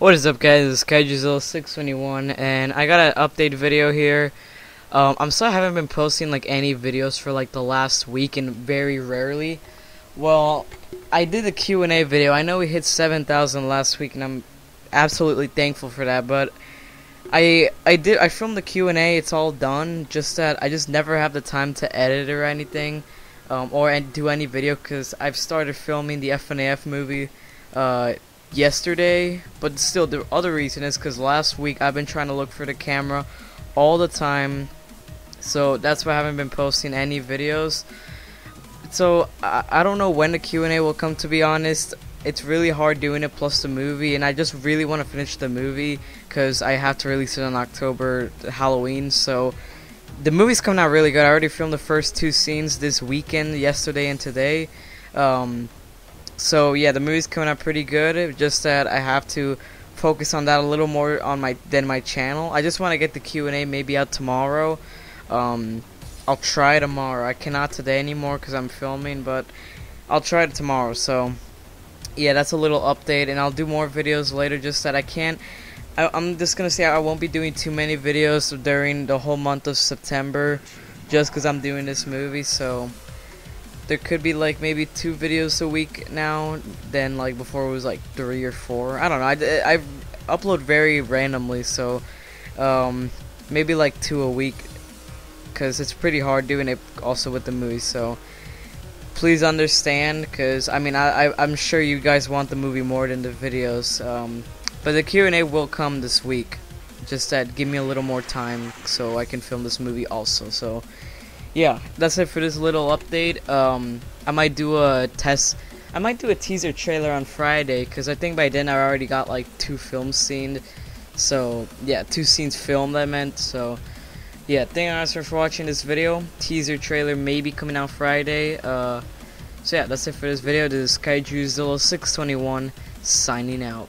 What is up guys, it's Kaijuzilla621 and I got an update video here. Um, I'm sorry I haven't been posting like any videos for like the last week and very rarely. Well, I did a Q&A video. I know we hit 7,000 last week and I'm absolutely thankful for that, but I I did I filmed the Q&A, it's all done, just that I just never have the time to edit or anything. Um, or do any video because I've started filming the FNAF movie uh, yesterday, but still the other reason is because last week I've been trying to look for the camera all the time, so that's why I haven't been posting any videos. So I, I don't know when the Q&A will come to be honest. It's really hard doing it plus the movie, and I just really want to finish the movie because I have to release it on October Halloween. So the movie's coming out really good. I already filmed the first two scenes this weekend, yesterday and today. Um, so yeah, the movie's coming out pretty good. Just that I have to focus on that a little more on my than my channel. I just want to get the Q and A maybe out tomorrow. Um, I'll try tomorrow. I cannot today anymore because I'm filming, but I'll try it tomorrow. So yeah, that's a little update, and I'll do more videos later. Just that I can't. I, I'm just gonna say I won't be doing too many videos during the whole month of September, just because I'm doing this movie. So there could be like maybe two videos a week now then like before it was like three or four. I don't know. I, I upload very randomly so um, maybe like two a week because it's pretty hard doing it also with the movie so please understand because i mean I, I i'm sure you guys want the movie more than the videos um, but the q&a will come this week. Just that give me a little more time so i can film this movie also so yeah, that's it for this little update. Um, I might do a test. I might do a teaser trailer on Friday because I think by then I already got like two films seen. So yeah, two scenes filmed. I meant so. Yeah, thank you guys for watching this video. Teaser trailer may be coming out Friday. Uh, so yeah, that's it for this video. This is Kaiju 621 signing out.